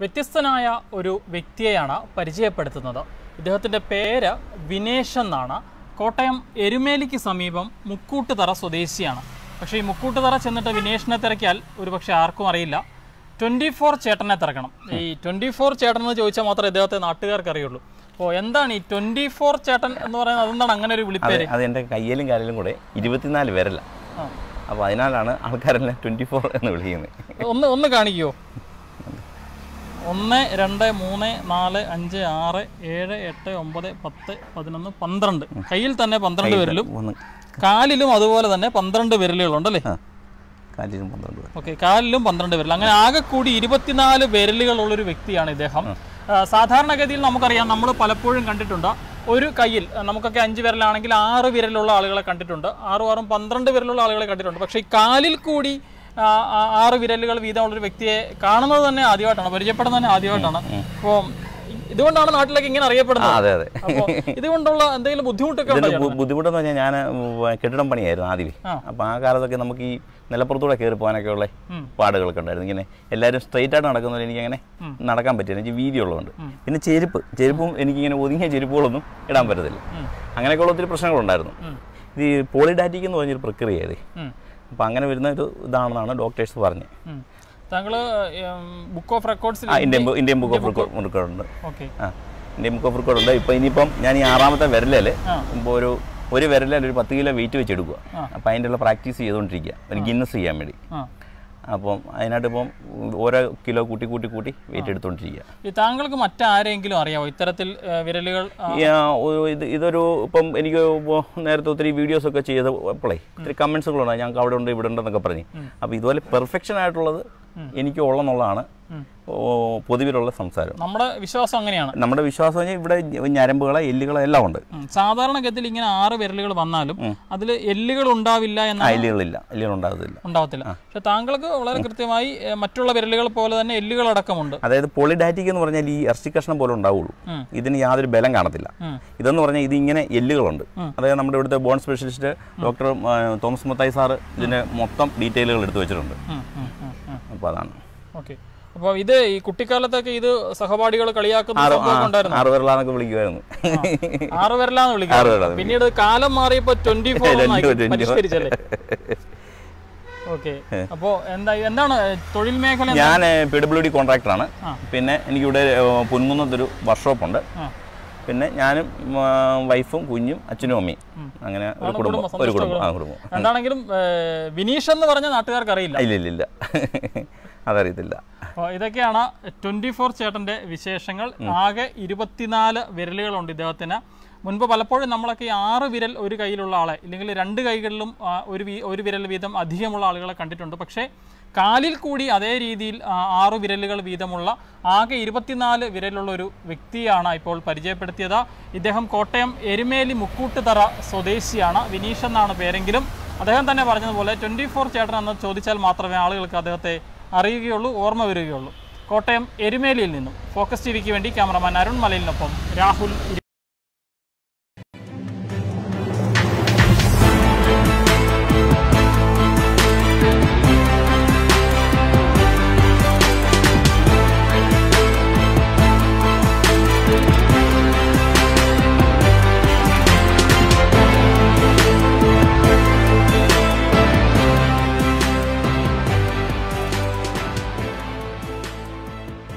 വ്യത്യസ്തനായ ഒരു വ്യക്തിയെയാണ് പരിചയപ്പെടുത്തുന്നത്. ഇദ്ദേഹത്തിന്റെ പേര് വിനേഷ് എന്നാണ്. കോട്ടയം എരുമേലിക്ക് സമീപം മുക്കൂട്ടുതറ സ്വദേശിയാണ്. പക്ഷേ ഈ മുക്കൂട്ടുതറ ചെന്നിട്ട് വിനേഷിനെ തിരക്കിയാൽ ഒരു പക്ഷേ ആർക്കും അറിയില്ല. ട്വന്റി ഫോർ ചേട്ടനെ തിരക്കണം. ഈ ട്വന്റി ഫോർ ചേട്ടൻ എന്ന് ചോദിച്ചാൽ മാത്രമേ ഇദ്ദേഹത്തെ നാട്ടുകാർക്ക് അറിയുള്ളൂ. അപ്പോൾ എന്താണ് ഈ ട്വന്റി ഫോർ ചേട്ടൻ എന്ന് പറയുന്നത്? അതെന്താണ് അങ്ങനെ ഒരു വിളിപ്പേര്? അത് എന്റെ കയ്യിലും കാലിലും കൂടെ ഇരുപത്തിനാല് പേരല്ല. അപ്പോൾ അതിനാലാണ് ആൾക്കാരെല്ലാം ട്വന്റി ഫോർ എന്ന് വിളിക്കുന്നത്. ഒന്ന് ഒന്ന് കാണിക്കുമോ ഒന്ന് രണ്ട് മൂന്ന് നാല് അഞ്ച് ആറ് ഏഴ് എട്ട് ഒമ്പത് പത്ത് പതിനൊന്ന് പന്ത്രണ്ട്. കയ്യിൽ തന്നെ പന്ത്രണ്ട് വിരലും കാലിലും അതുപോലെ തന്നെ പന്ത്രണ്ട് വിരലുകളുണ്ടല്ലേ? അല്ലേ കാലിലും പന്ത്രണ്ട് ഓക്കെ കാലിലും പന്ത്രണ്ട് വിരൽ. അങ്ങനെ ആകെ കൂടി ഇരുപത്തിനാല് വിരലുകളുള്ളൊരു വ്യക്തിയാണ് ഇദ്ദേഹം. സാധാരണഗതിയിൽ നമുക്കറിയാം നമ്മൾ പലപ്പോഴും കണ്ടിട്ടുണ്ട് ഒരു കയ്യിൽ നമുക്കൊക്കെ അഞ്ച് വിരലാണെങ്കിൽ ആറ് വിരലുള്ള ആളുകളെ കണ്ടിട്ടുണ്ട് ആറും ആറും പന്ത്രണ്ട് വിരലുള്ള ആളുകളെ കണ്ടിട്ടുണ്ട്. പക്ഷേ ഈ കാലിൽ കൂടി ആറ് വിരലുകൾ വീതമുള്ള ഒരു വ്യക്തിയെ കാണുന്നത് തന്നെ ആദ്യമായിട്ടാണ് പരിചയപ്പെടുന്നത് തന്നെ ആദ്യമായിട്ടാണ്. അപ്പോൾ ഇതുകൊണ്ടാണ് നാട്ടിലേക്ക് ഇങ്ങനെ അറിയപ്പെടുന്നത്. അതെ അതെ. ഇതുകൊണ്ടുള്ള എന്തെങ്കിലും ബുദ്ധിമുട്ടൊക്കെ ബുദ്ധിമുട്ടെന്ന് പറഞ്ഞാൽ ഞാൻ കെട്ടിടം പണിയായിരുന്നു ആദ്യമേ. അപ്പൊ അപ്പോൾ ആ കാലത്തൊക്കെ നമുക്ക് ഈ നിലപ്പുറത്തൂടെ കയറി പോകാനൊക്കെ ഉള്ള പാടുകളൊക്കെ ഉണ്ടായിരുന്നു. ഇങ്ങനെ എല്ലാവരും സ്ട്രെയിറ്റ് ആയിട്ട് നടക്കുന്നതിൽ എനിക്ക് അങ്ങനെ നടക്കാൻ പറ്റില്ല എനിക്ക് വീതിയുള്ളതുകൊണ്ട്. പിന്നെ ചെരുപ്പ്. ചെരുപ്പും എനിക്കിങ്ങനെ ഒതുങ്ങിയ ചെരുപ്പുകളൊന്നും ഇടാൻ പറ്റത്തില്ല. അങ്ങനെയൊക്കെയുള്ള ഒത്തിരി പ്രശ്നങ്ങളുണ്ടായിരുന്നു. ഇത് പോളിഡാറ്റിക് എന്ന് പറഞ്ഞൊരു പ്രക്രിയയത് ഉം. അപ്പോൾ അങ്ങനെ വരുന്ന ഒരു ഇതാണെന്നാണ് ഡോക്ടേഴ്സ് പറഞ്ഞത് താങ്കൾ ബുക്ക് ഓഫ് റെക്കോർഡ്സിൽ ആ Indian Indian book of record ഉണ്ട്. ഇന്ത്യൻ ബുക്ക് ഓഫ് റെക്കോർഡ് ഉണ്ട്. ഇപ്പോൾ ഇനിയിപ്പം ഞാൻ ഈ ആറാമത്തെ വിരലിൽ ഇപ്പോൾ ഒരു ഒരു വിരലിൽ ഒരു പത്ത് കിലോ വെയിറ്റ് വെച്ചെടുക്കുക അപ്പം അപ്പോൾ അതിന്റെ ഉള്ള പ്രാക്ടീസ് ചെയ്തുകൊണ്ടിരിക്കുക. ഒരു ഗിന്നസ് ചെയ്യാൻ വേണ്ടി. അപ്പം അതിനായിട്ട് ഇപ്പം ഓരോ കിലോ കൂട്ടി കൂട്ടി കൂട്ടി വെയിറ്റ് എടുത്തുകൊണ്ടിരിക്കുക താങ്കൾക്ക് മറ്റാരെങ്കിലും അറിയാമോ ഇത്തരത്തിൽ വിരലുകൾ ഇത് ഇതൊരു ഇപ്പം എനിക്ക് നേരത്തെ ഒത്തിരി വീഡിയോസ് ഒക്കെ ചെയ്തപ്പോഴേ ഒത്തിരി കമൻസുകളുണ്ട് ഞങ്ങൾക്ക് അവിടെ ഉണ്ട് ഇവിടെ ഉണ്ടെന്നൊക്കെ പറഞ്ഞ്. അപ്പോൾ ഇതുപോലെ പെർഫെക്ഷൻ ആയിട്ടുള്ളത് എനിക്ക് ഉള്ളെന്നുള്ളതാണ്. പൊതുവിലുള്ള സംസാരം. നമ്മുടെ വിശ്വാസം അങ്ങനെയാണ്. നമ്മുടെ വിശ്വാസം ഇവിടെ ഞരമ്പുകളെ എല്ലുകളെ എല്ലാം ഉണ്ട്. സാധാരണ സാധാരണഗതിയിൽ ഇങ്ങനെ ആറ് വിരലുകൾ വന്നാലും അതിൽ എല്ലുകൾ ഉണ്ടാവില്ല എന്ന എല്ലുകളില്ല. എല്ലുകൾ ഉണ്ടാകത്തില്ല. ഉണ്ടാവത്തില്ല. പക്ഷെ താങ്കൾക്ക് വളരെ കൃത്യമായി മറ്റുള്ള വിരലുകൾ പോലെ തന്നെ എല്ലുകൾ അടക്കമുണ്ട് അതായത് പോളിഡാറ്റിക് എന്ന് പറഞ്ഞാൽ ഈ ഇറച്ചി കഷ്ണം പോലെ ഉണ്ടാവുള്ളൂ. ഇതിന് യാതൊരു ബലം കാണത്തില്ല. ഇതെന്ന് പറഞ്ഞാൽ ഇത് ഇങ്ങനെ എല്ലുകളുണ്ട്. അതായത് നമ്മുടെ ഇവിടുത്തെ bone specialist doctor Thomas Muthai sir ഇതിന്റെ മൊത്തം ഡീറ്റെയിലുകൾ എടുത്തു വെച്ചിട്ടുണ്ട്. അപ്പോൾ അതാണ്. ഓക്കെ. അപ്പോൾ ഇത് ഈ കുട്ടിക്കാലത്തൊക്കെ ഇത് സഹപാഠികൾ കളിയാക്കുന്ന വിളിക്കുമായിരുന്നു. പിന്നീട് കാലം മാറിയപ്പോ ട്വന്റി ഫോർ. പരിഷ്കരിച്ചല്ലേ? ഓക്കെ അപ്പോ എന്താ എന്താണ് തൊഴിൽ മേഖല ഞാൻ പി ഡബ്ല്യു ഡി കോൺട്രാക്ടറാണ്. പിന്നെ എനിക്കിവിടെ പൊൻകുന്നത്തൊരു വർക്ക്ഷോപ്പ് ഉണ്ട്. പിന്നെ ഞാനും വൈഫും കുഞ്ഞും അച്ഛനും അമ്മയും. അങ്ങനെ ഒരു കുടുംബം. കുടുംബം, ഒരു കുടുംബം. ആ കുടുംബം. എന്താണെങ്കിലും വിനീഷ് എന്ന് പറഞ്ഞ നാട്ടുകാർക്ക് അറിയില്ല ഇല്ല ഇല്ല ഇല്ല അതറിയത്തില്ല. അപ്പോൾ ഇതൊക്കെയാണ് ട്വന്റി ഫോർ ചേട്ടന്റെ വിശേഷങ്ങൾ. ആകെ ഇരുപത്തിനാല് വിരലുകളുണ്ട് ഇദ്ദേഹത്തിന്. മുൻപ് പലപ്പോഴും നമ്മളൊക്കെ ഈ ആറ് വിരൽ ഒരു കയ്യിലുള്ള ആളെ ഇല്ലെങ്കിൽ രണ്ട് കൈകളിലും ഒരു ഒരു വിരൽ വീതം അധികമുള്ള ആളുകളെ കണ്ടിട്ടുണ്ട്. പക്ഷേ കാലിൽ കൂടി അതേ രീതിയിൽ ആറു ആറ് വിരലുകൾ വീതമുള്ള ആകെ ഇരുപത്തിനാല് വിരലുള്ള ഒരു വ്യക്തിയാണ് ഇപ്പോൾ പരിചയപ്പെടുത്തിയത്. ഇദ്ദേഹം കോട്ടയം എരുമേലി മുക്കൂട്ടുതറ സ്വദേശിയാണ്. വിനീഷ് എന്നാണ് പേരെങ്കിലും. അദ്ദേഹം തന്നെ പറഞ്ഞതുപോലെ ട്വന്റി ഫോർ ചേട്ടൻ എന്ന് ചോദിച്ചാൽ മാത്രമേ ആളുകൾക്ക് അദ്ദേഹത്തെ അറിയുകയുള്ളൂ ഓർമ്മ വരികയുള്ളൂ. കോട്ടയം എരുമേലിയിൽ നിന്നും. ഫോക്കസ് ടി വിക്ക് വേണ്ടി ക്യാമറമാൻ അരുൺ മലയിലിനൊപ്പം രാഹുൽ